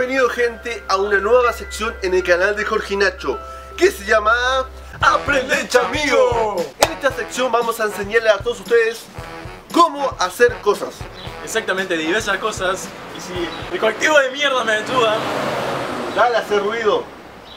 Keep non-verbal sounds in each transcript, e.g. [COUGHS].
Bienvenido gente a una nueva sección en el canal de Jorge Nacho que se llama Aprende Amigo. En esta sección vamos a enseñarle a todos ustedes cómo hacer cosas. Exactamente, diversas cosas. Y si el colectivo de mierda me ayuda, Dale a hacer ruido.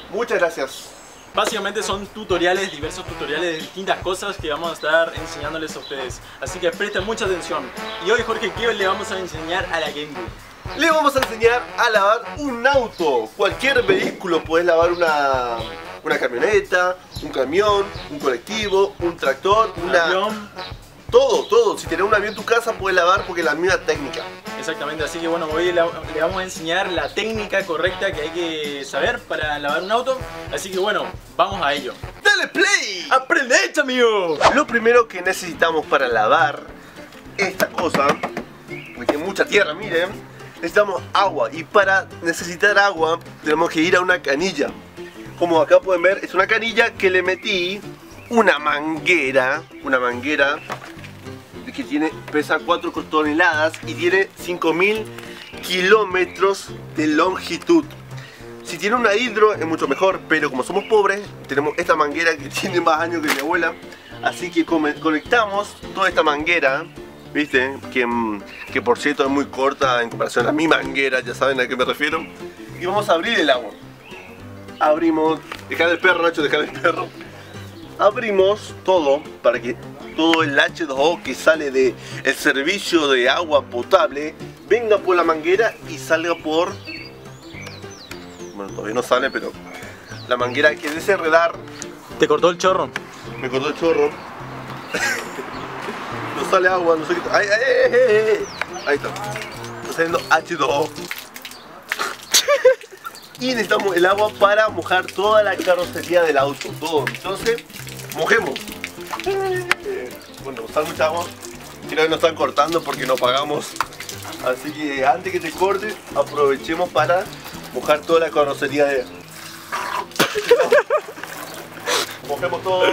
Muchas gracias. básicamente son tutoriales, diversos tutoriales de distintas cosas que vamos a estar enseñándoles a ustedes. Así que presten mucha atención. Y hoy Jorge ¿qué le vamos a enseñar a la Game Boy. Le vamos a enseñar a lavar un auto. Cualquier vehículo. Puedes lavar una, una camioneta, un camión, un colectivo, un tractor, Un una... avión. Todo, todo. Si tenés un avión en tu casa, puedes lavar porque es la misma técnica. Exactamente, así que bueno, hoy le, vamos a enseñar la técnica correcta que hay que saber para lavar un auto. Así que bueno, vamos a ello. ¡Dale play! ¡Aprende esto, amigo! Lo primero que necesitamos para lavar esta cosa, porque hay mucha tierra, miren, necesitamos agua. Y para necesitar agua, tenemos que ir a una canilla. Como acá pueden ver, es una canilla que le metí una manguera, una manguera que tiene, pesa 4 toneladas y tiene 5000 kilómetros de longitud. Si tiene una hidro es mucho mejor, pero como somos pobres, tenemos esta manguera que [LAUGHS] tiene más años que mi abuela. Así que conectamos toda esta manguera, ¿viste? Que, mm, que por cierto es muy corta en comparación a mi manguera, ya saben a qué me refiero. Y vamos a abrir el agua. Abrimos, dejar el perro, Nacho, dejar el perro. Abrimos todo para que todo el H2O que sale del el servicio de agua potable venga por la manguera y salga por bueno, todavía no sale, pero la manguera que desenredar ¿Te cortó el chorro? me cortó el chorro. Sale agua, no sé qué. ¡Ay, ay, ay, ay, ay! Ahí está. Está saliendo H2O. y necesitamos el agua para mojar toda la carrocería del auto. Todo. Entonces, mojemos. Bueno, usar mucha agua. Creo que nos están cortando porque no pagamos. Así que antes que te corte, aprovechemos para mojar toda la carrocería de. Mojemos todo.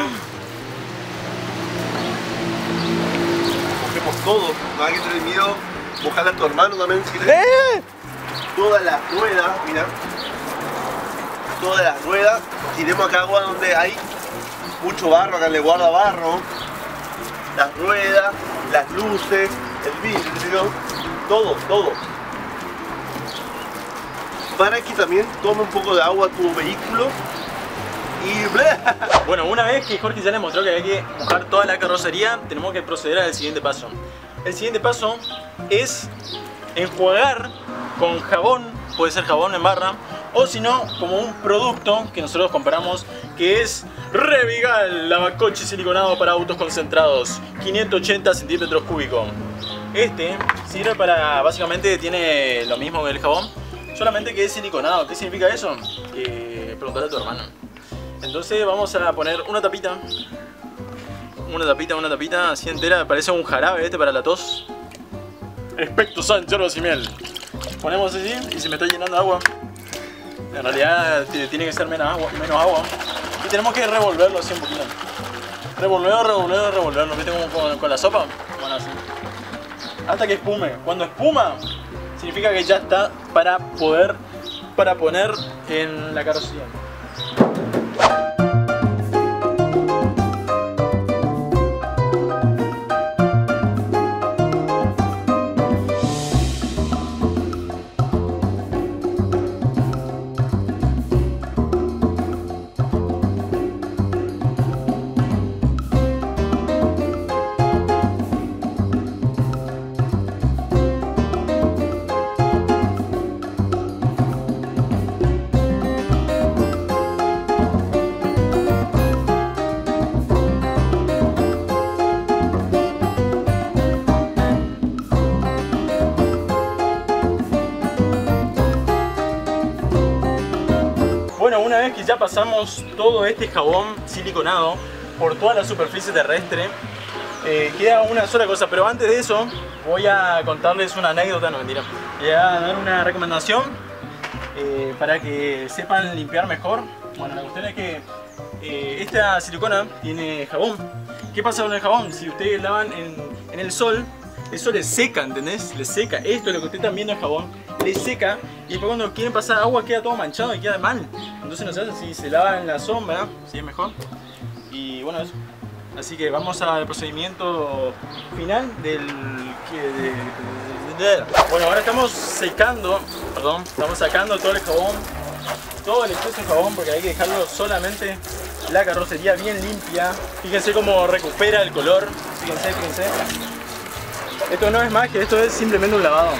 Todo. No hay que tener miedo. Mojar a tu hermano también si querés. Todas las ruedas, mira. Todas las ruedas. Tiremos acá agua donde hay mucho barro, acá le guarda barro. Las ruedas, las luces, el vidrio, todo, todo. Para que también tome un poco de agua tu vehículo y ¡bla! Bueno, una vez que Jorge ya le mostró que hay que mojar toda la carrocería, tenemos que proceder al siguiente paso. El siguiente paso es enjuagar con jabón, puede ser jabón en barra, o si no, como un producto que nosotros compramos, que es Revigal, lavacoche siliconado para autos concentrados, 580 centímetros cúbicos. Este sirve para, básicamente tiene lo mismo que el jabón, solamente que es siliconado. ¿Qué significa eso? Que preguntarle a tu hermano. Entonces vamos a poner una tapita. Una tapita, una tapita así entera. Parece un jarabe este para la tos. Especto Sánchez y miel. Ponemos así y se me está llenando agua. En realidad tiene que ser menos agua, menos agua. Y tenemos que revolverlo así un poquito. Revolverlo, revolverlo, revolverlo. ¿Viste como con, con la sopa? Bueno, así. Hasta que espume. Cuando espuma, significa que ya está para poder, para poner en la carrocería. Pasamos todo este jabón siliconado por toda la superficie terrestre, eh, queda una sola cosa, pero antes de eso voy a contarles una anécdota, no mentira. Voy a dar una recomendación eh, para que sepan limpiar mejor. Bueno, la cuestión es que eh, esta silicona tiene jabón. ¿Qué pasa con el jabón? Si ustedes lavan en, en el sol, eso le seca, ¿entendés? Le seca. Esto es lo que ustedes están viendo el jabón. Le seca y después cuando quieren pasar agua queda todo manchado y queda mal. Entonces no se hace así, se lava en la sombra, si es mejor. Y bueno, eso. Así que vamos al procedimiento final del... Bueno, ahora estamos secando, perdón, estamos sacando todo el jabón, todo el exceso de jabón porque hay que dejarlo solamente la carrocería bien limpia. Fíjense cómo recupera el color, fíjense, fíjense. Esto no es magia, esto es simplemente un lavado.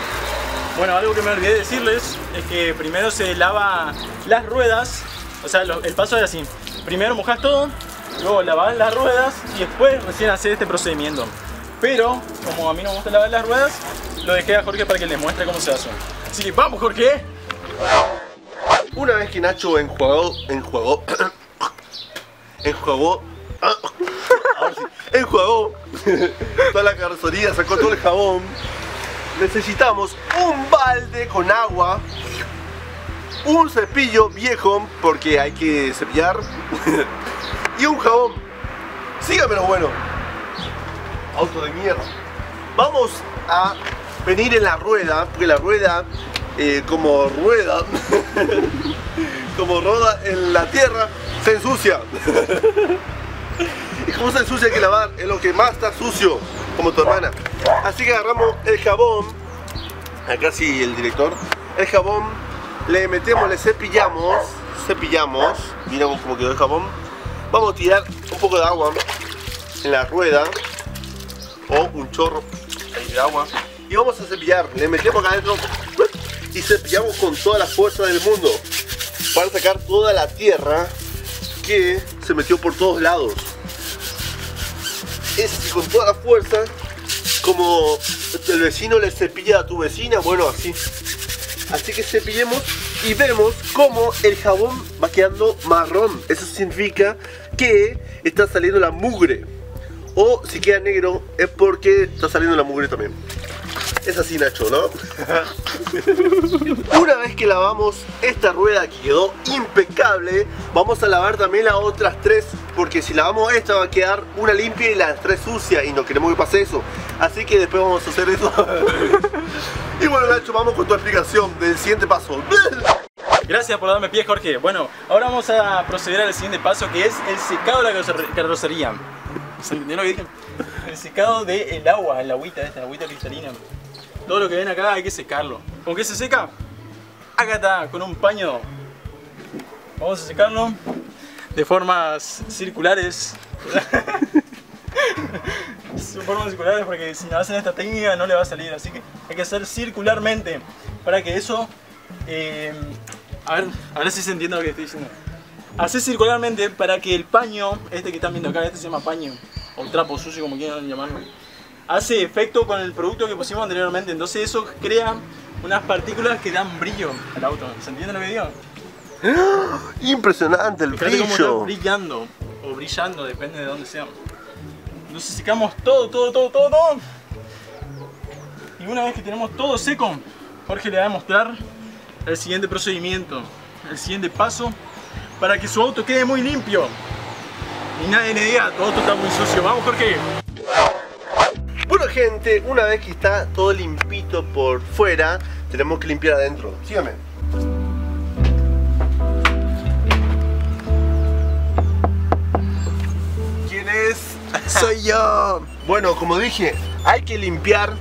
Bueno, algo que me olvidé decirles es que primero se lava las ruedas, o sea, el paso es así. Primero mojas todo, luego lavas las ruedas y después recién hacer este procedimiento. Pero, como a mí no me gusta lavar las ruedas, lo dejé a Jorge para que les muestre cómo se hace. Así que vamos, Jorge. Una vez que Nacho enjuagó, enjuagó, [COUGHS] enjuagó, enjuagó toda la carrocería, sacó todo el jabón, necesitamos un balde con agua, un cepillo viejo porque hay que cepillar y un jabón. Sígame lo bueno. Auto de mierda. Vamos a venir en la rueda, porque la rueda, eh, como rueda, [LAUGHS] como roda en la tierra, se ensucia. Y como se ensucia hay que lavar, es lo que más está sucio, como tu hermana. Así que agarramos el jabón, acá sí el director, el jabón, le metemos, le cepillamos, cepillamos, miramos cómo quedó el jabón. Vamos a tirar un poco de agua en la rueda o un chorro de agua y vamos a cepillar. Le metemos acá adentro y cepillamos con toda la fuerza del mundo para sacar toda la tierra que se metió por todos lados. Es con toda la fuerza, como el vecino le cepilla a tu vecina, bueno, así. Así que cepillemos y vemos cómo el jabón va quedando marrón. Eso significa que está saliendo la mugre. O si queda negro es porque está saliendo la mugre también. Es así Nacho, ¿no? [LAUGHS] Una vez que lavamos esta rueda que quedó impecable, vamos a lavar también las otras tres, porque si lavamos esta va a quedar una limpia y las tres sucia y no queremos que pase eso. Así que después vamos a hacer eso. [LAUGHS] y bueno Nacho, vamos con tu explicación del siguiente paso. Gracias por darme pie Jorge. Bueno, ahora vamos a proceder al siguiente paso que es el secado de la carrocería. ¿Se entendió lo que dije? El secado del agua, el agüita esta, la agüita cristalina. Todo lo que ven acá hay que secarlo. ¿Con qué se seca? Acá está, con un paño. Vamos a secarlo de formas circulares. [LAUGHS] formas circulares porque si no hacen esta técnica no le va a salir. Así que hay que hacer circularmente para que eso... Eh, a ver, a ver si se entiende lo que estoy diciendo. Hacer circularmente para que el paño, este que están viendo acá, este se llama paño, o trapo sucio como quieran llamarlo hace efecto con el producto que pusimos anteriormente. Entonces eso crea unas partículas que dan brillo al auto. ¿Se entiende lo que digo? [GASPS] Impresionante el brillo. Cómo brillando o brillando, depende de dónde sea. Entonces secamos todo, todo, todo, todo, todo. Y una vez que tenemos todo seco, Jorge le va a mostrar el siguiente procedimiento, el siguiente paso para que su auto quede muy limpio. Y nadie le diga, todo esto está muy sucio. Vamos Jorge gente, una vez que está todo limpito por fuera, tenemos que limpiar adentro. Sígame. Soy yo. Bueno, como dije, hay que limpiar.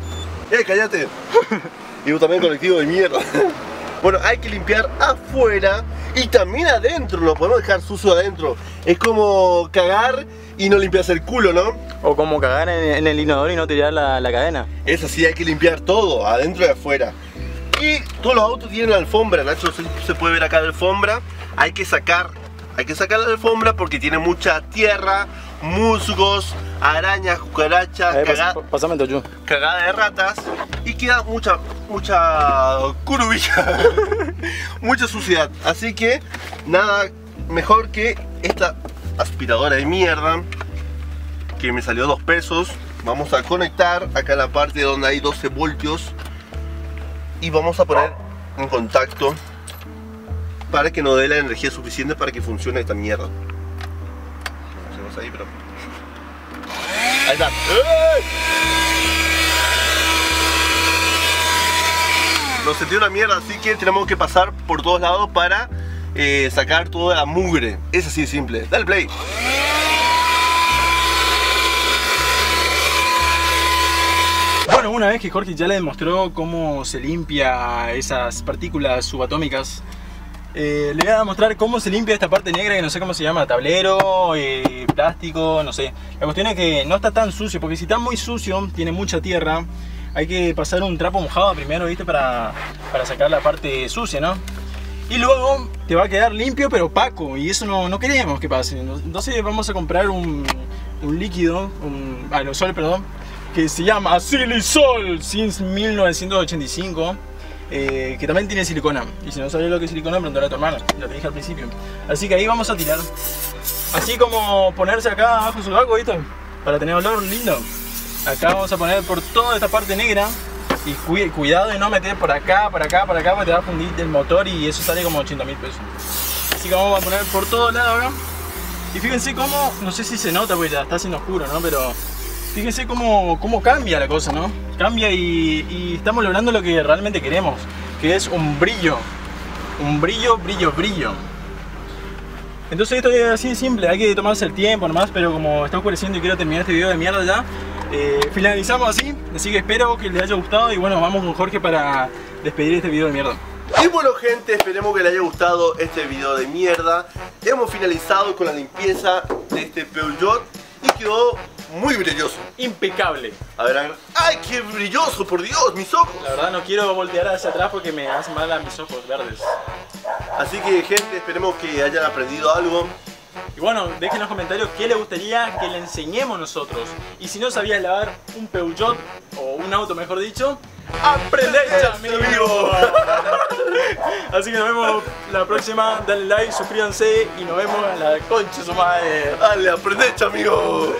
¡Eh, cállate! [LAUGHS] y también colectivo de mierda. [LAUGHS] bueno, hay que limpiar afuera y también adentro. No podemos dejar sucio adentro. Es como cagar y no limpias el culo, ¿no? O como cagar en, el inodoro y no tirar la, cadena. Es así, hay que limpiar todo, adentro y afuera. Y todos los autos tienen alfombra, Nacho, se, puede ver acá la alfombra. Hay que sacar, hay que sacar la alfombra porque tiene mucha tierra, musgos, arañas, cucarachas, eh, cagada, cagada de ratas y queda mucha, mucha curvilla, [LAUGHS] mucha suciedad. Así que nada mejor que esta aspiradora de mierda que me salió dos pesos. Vamos a conectar acá la parte donde hay 12 voltios y vamos a poner en contacto para que nos dé la energía suficiente para que funcione esta mierda ahí, pero... Ahí está. Nos sentí una mierda, así que tenemos que pasar por todos lados para eh, sacar toda la mugre. Es así de simple. Dale play. Bueno, una vez que Jorge ya le demostró cómo se limpia esas partículas subatómicas eh, voy a mostrar cómo se limpia esta parte negra que no sé cómo se llama, tablero, eh, plástico, no sé. La cuestión es que no está tan sucio, porque si está muy sucio, tiene mucha tierra, hay que pasar un trapo mojado primero, ¿viste? Para, para sacar la parte sucia, ¿no? Y luego te va a quedar limpio pero opaco, y eso no, no queremos que pase. Entonces vamos a comprar un, un líquido, un aerosol, perdón, que se llama Silisol since 1985. Eh, que también tiene silicona. Y si no sabes lo que es silicona, preguntarle a tu hermana. Lo te dije al principio. Así que ahí vamos a tirar. Así como ponerse acá abajo su lago, ¿viste? Para tener olor lindo. Acá vamos a poner por toda esta parte negra. Y cu- cuidado de no meter por acá, por acá, por acá, porque te va a fundir el motor y eso sale como 80 mil pesos. Así que vamos a poner por todos lados acá. Y fíjense cómo, no sé si se nota porque ya está haciendo oscuro, ¿no? Pero fíjense cómo, cómo cambia la cosa, ¿no? Cambia y, estamos logrando lo que realmente queremos, que es un brillo. Un brillo, brillo, brillo. Entonces esto es así de simple, hay que tomarse el tiempo nomás, pero como está oscureciendo y quiero terminar este video de mierda ya, eh, finalizamos así, así que espero que les haya gustado y bueno, vamos con Jorge para despedir este video de mierda. Y bueno gente, esperemos que les haya gustado este video de mierda. Hemos finalizado con la limpieza de este Peugeot y quedó muy brilloso. Impecable. A ver, a ver. ¡Ay, qué brilloso, por Dios, mis ojos! La verdad no quiero voltear hacia atrás porque me hacen mal a mis ojos verdes. Así que gente, esperemos que hayan aprendido algo. Y bueno, dejen en los comentarios qué les gustaría que le enseñemos nosotros. Y si no sabías lavar un Peugeot, o un auto mejor dicho, ¡aprendé, amigo! [LAUGHS] [LAUGHS] Así que nos vemos la próxima. Dale like, suscríbanse y nos vemos en la concha su madre. Dale, aprendete, amigo.